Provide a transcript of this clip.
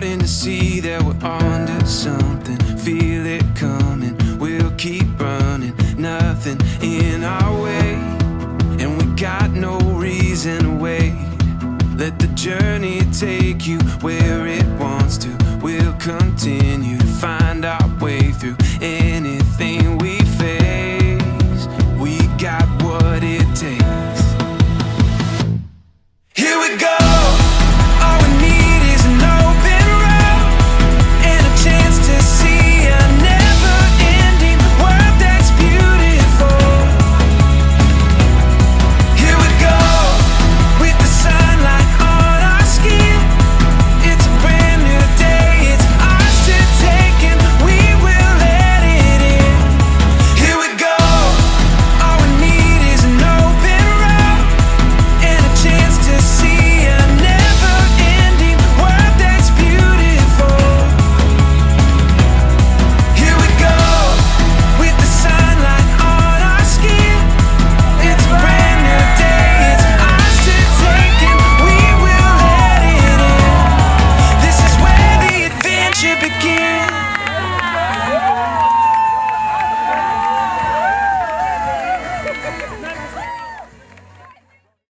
starting to see that we're onto something. Feel it coming, we'll keep running. Nothing in our way, and we got no reason to wait. Let the journey take you where it wants to. We'll continue to find our way through. should begin.